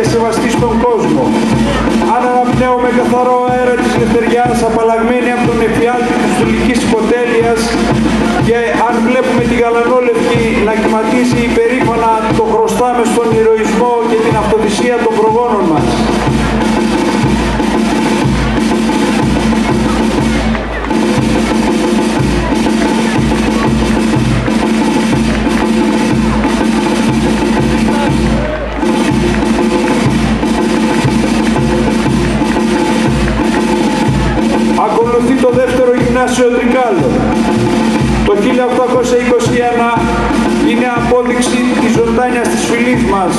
και σεβαστή στον κόσμο. Αν αναπνέουμε καθαρό αέρα της λευτεριάς απαλλαγμένη από τον εφιάλτη της τουλικής σκοτέλειας και αν βλέπουμε τη γαλανόλευκη να κυματίσει υπερ Τρικάλο. Το 1821 είναι απόδειξη της ζωντάνιας της φυλής μας,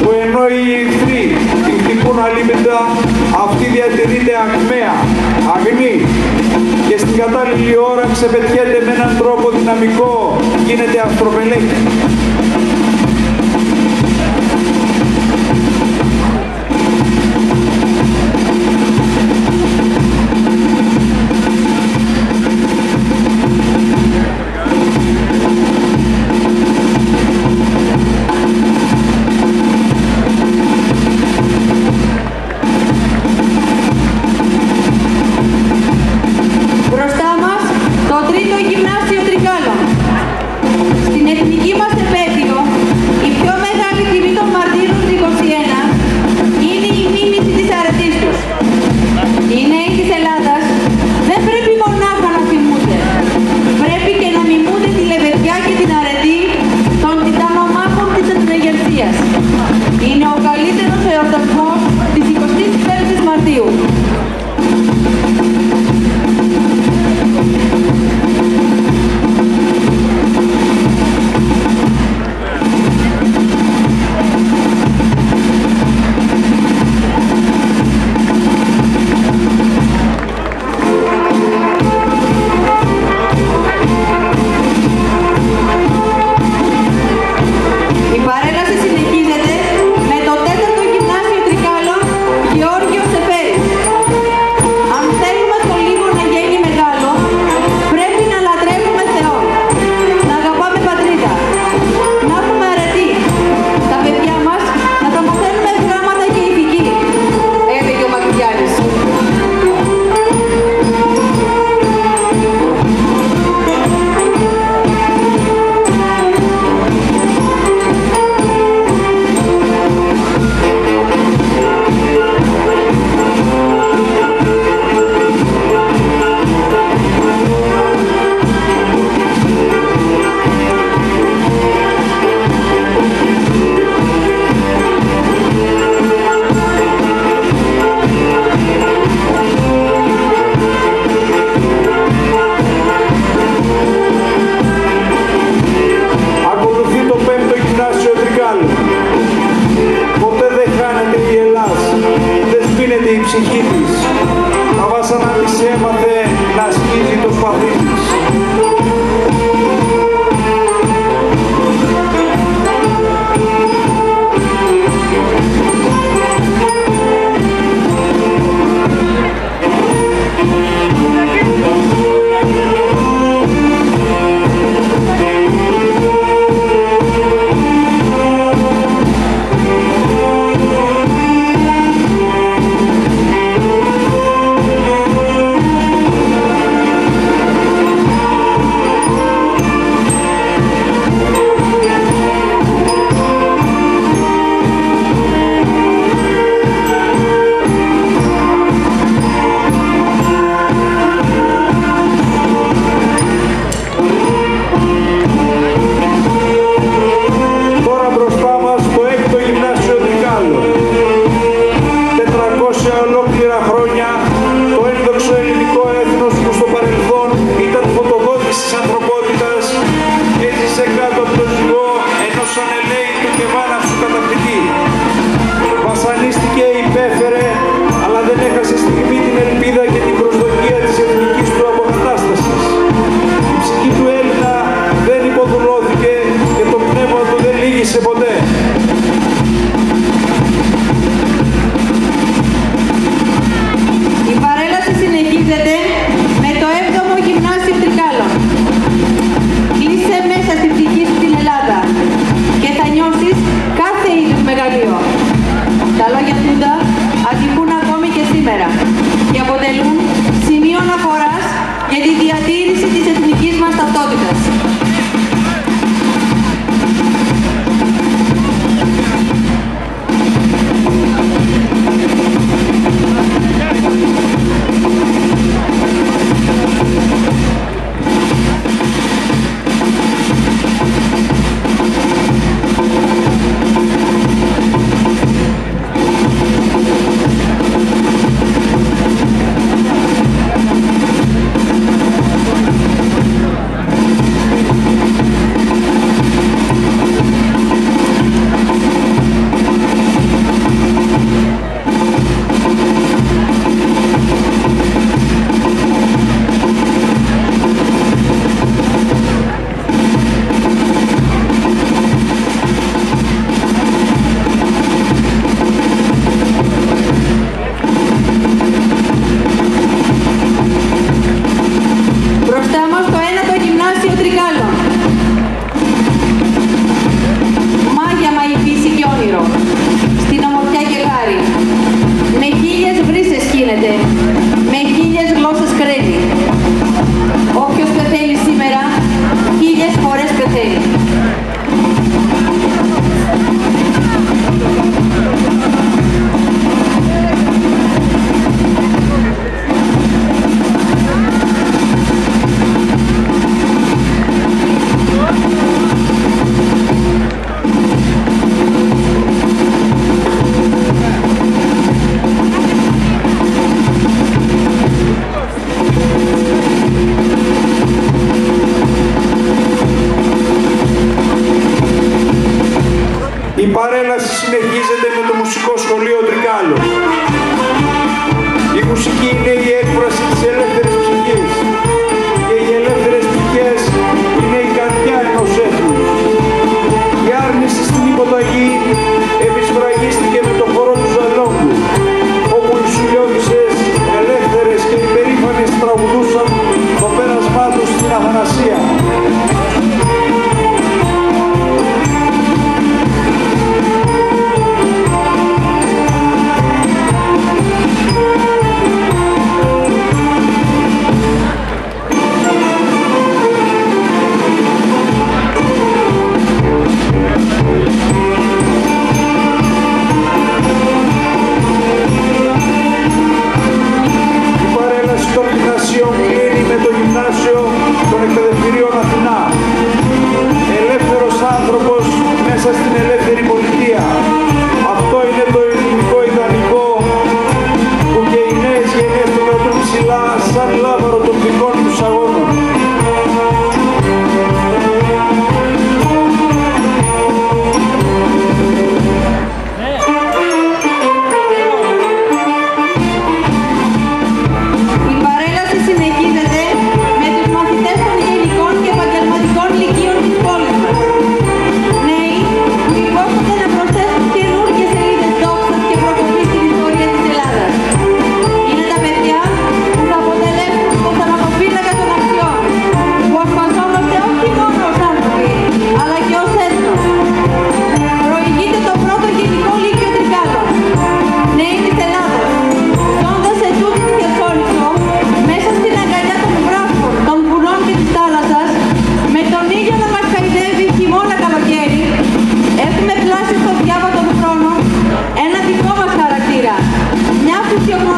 που ενώ οι εχθροί την χτυπούν αλίμητα, αυτή διατηρείται ακμαία, αγνή και στην κατάλληλη ώρα ξεπετιέται με έναν τρόπο δυναμικό, γίνεται αστροπελέκτη.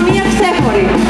Μία ξέχωρη.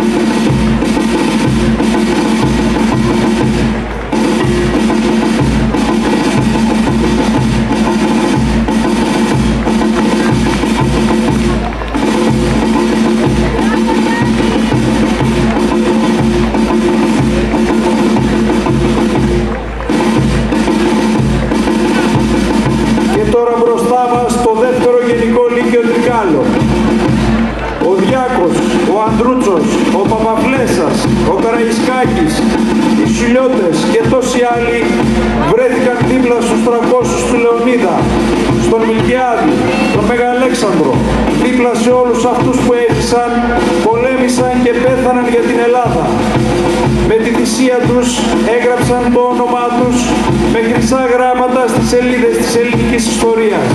Οι άλλοι βρέθηκαν δίπλα στους 300 τους Λεωνίδα, στον Μιλκιάδη, τον Μεγαλέξανδρο, δίπλα σε όλους αυτούς που έζησαν, πολέμησαν και πέθαναν για την Ελλάδα. Με τη θυσία τους έγραψαν το όνομά τους με χρυσά γράμματα στις σελίδες της ελληνικής ιστορίας.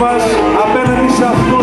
Μας απέναντι σε αυτούς